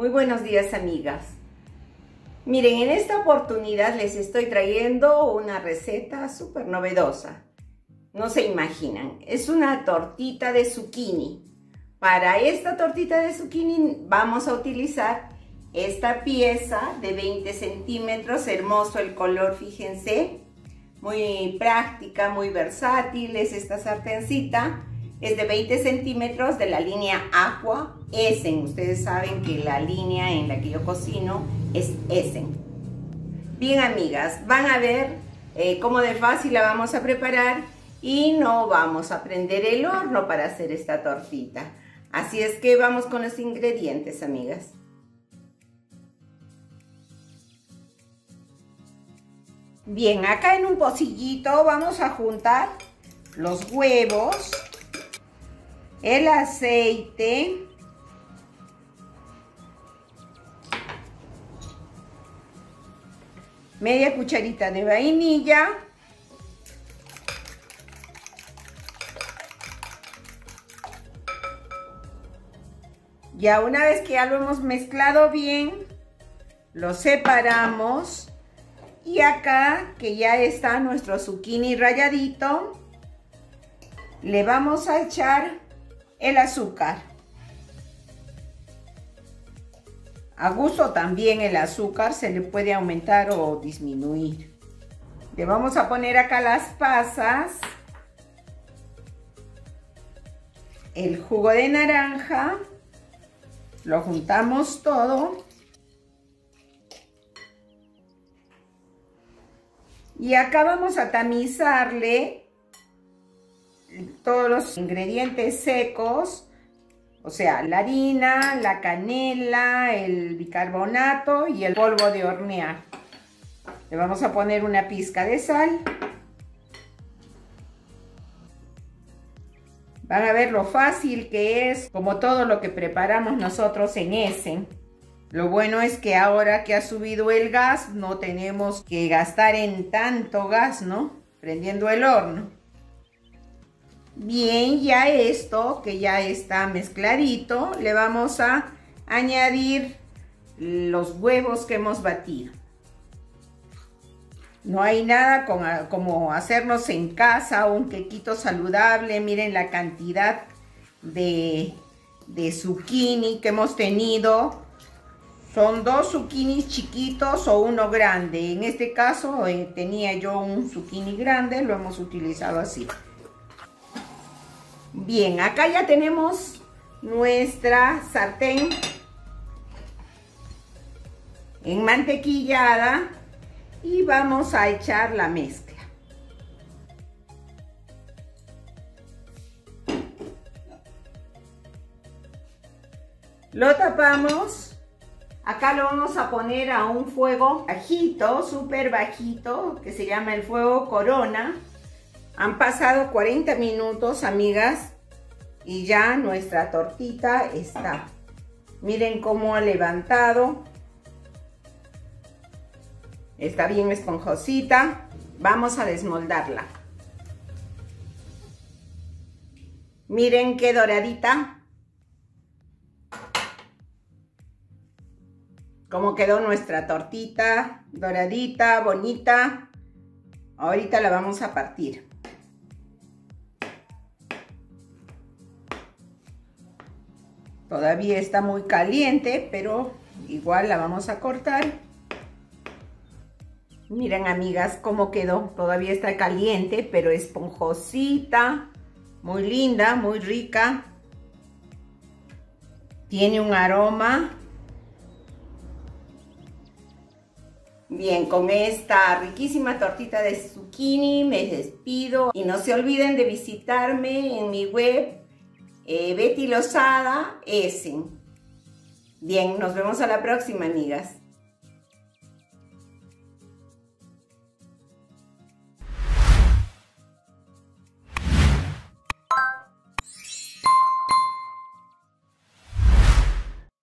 Muy buenos días amigas. Miren, en esta oportunidad les estoy trayendo una receta súper novedosa. No se imaginan, es una tortita de zucchini. Para esta tortita de zucchini vamos a utilizar esta pieza de 20 centímetros, hermoso el color, fíjense. Muy práctica, muy versátil es esta sartencita es de 20 centímetros de la línea Aqua Essen. Ustedes saben que la línea en la que yo cocino es Essen. Bien amigas, van a ver eh, cómo de fácil la vamos a preparar y no vamos a prender el horno para hacer esta tortita. Así es que vamos con los ingredientes, amigas. Bien, acá en un pocillito vamos a juntar los huevos, el aceite, media cucharita de vainilla, Ya una vez que ya lo hemos mezclado bien, lo separamos. Y acá, que ya está nuestro zucchini rayadito, le vamos a echar el azúcar. A gusto también el azúcar se le puede aumentar o disminuir. Le vamos a poner acá las pasas, el jugo de naranja, lo juntamos todo. Y acá vamos a tamizarle todos los ingredientes secos, o sea, la harina, la canela, el bicarbonato y el polvo de hornear. Le vamos a poner una pizca de sal. Van a ver lo fácil que es, como todo lo que preparamos nosotros en ese. Lo bueno es que ahora que ha subido el gas, no tenemos que gastar en tanto gas, ¿no? Prendiendo el horno. Bien, ya esto que ya está mezcladito, le vamos a añadir los huevos que hemos batido. No hay nada como hacernos en casa un quequito saludable. Miren la cantidad de, zucchini que hemos tenido. Son dos zucchinis chiquitos o uno grande. En este caso eh, tenía yo un zucchini grande, lo hemos utilizado así. Bien, acá ya tenemos nuestra sartén en mantequillada y vamos a echar la mezcla. Lo tapamos. Acá lo vamos a poner a un fuego bajito, súper bajito, que se llama el fuego corona. Han pasado 40 minutos, amigas, y ya nuestra tortita está. Miren cómo ha levantado. Está bien esponjosita. Vamos a desmoldarla. Miren qué doradita. Cómo quedó nuestra tortita. Doradita, bonita. Ahorita la vamos a partir. Todavía está muy caliente, pero igual la vamos a cortar. Miren, amigas, cómo quedó. Todavía está caliente, pero esponjosita. Muy linda, muy rica. Tiene un aroma. Bien, con esta riquísima tortita de zucchini me despido. Y no se olviden de visitarme en mi web eh, Betty Lozada Essen. Bien, nos vemos a la próxima, amigas.